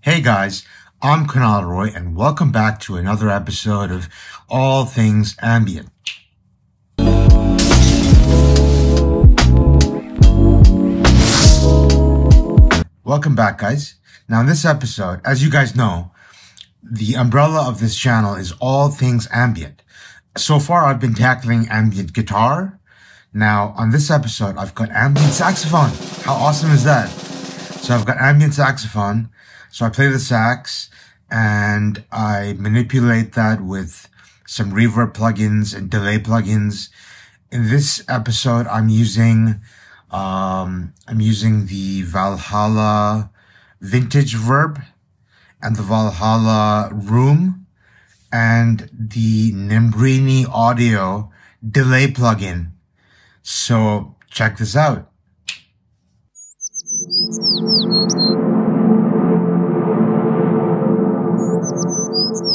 Hey guys, I'm Kunal Roy and welcome back to another episode of All Things Ambient. Welcome back guys. Now in this episode, as you guys know, the umbrella of this channel is All Things Ambient. So far I've been tackling ambient guitar. Now on this episode, I've got ambient saxophone. How awesome is that? So I've got ambient saxophone so I play the sax and I manipulate that with some reverb plugins and delay plugins. In this episode, I'm using, um, I'm using the Valhalla Vintage Verb and the Valhalla Room and the Nembrini Audio delay plugin. So check this out. Thank you.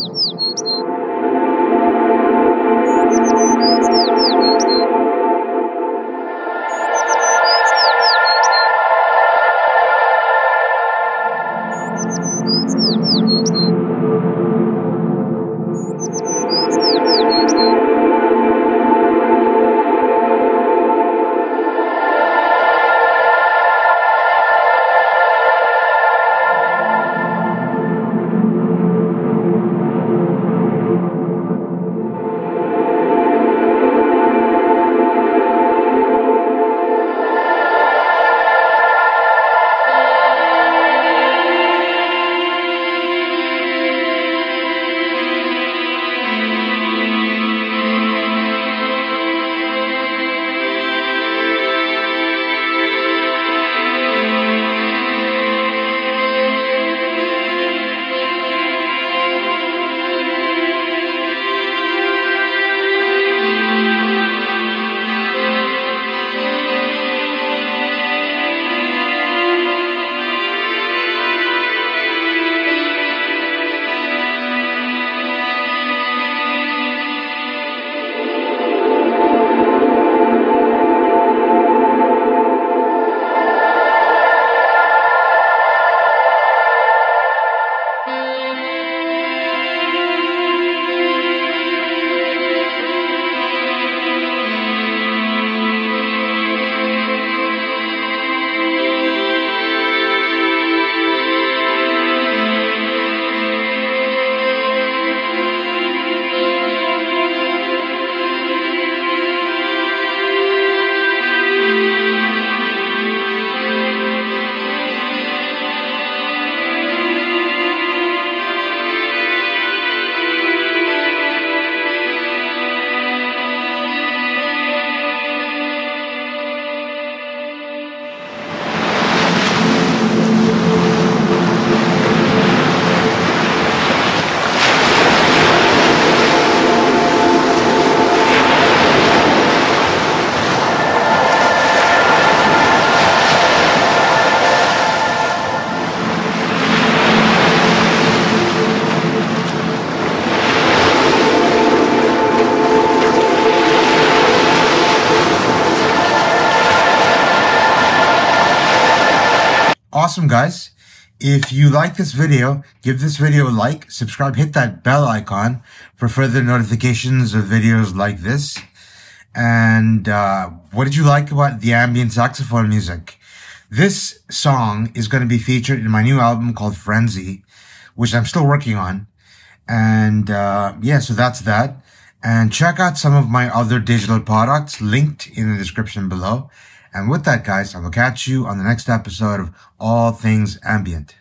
Awesome, guys. If you like this video, give this video a like, subscribe, hit that bell icon for further notifications of videos like this. And uh, what did you like about the ambient saxophone music? This song is going to be featured in my new album called Frenzy, which I'm still working on. And uh, yeah, so that's that. And check out some of my other digital products linked in the description below. And with that, guys, I will catch you on the next episode of All Things Ambient.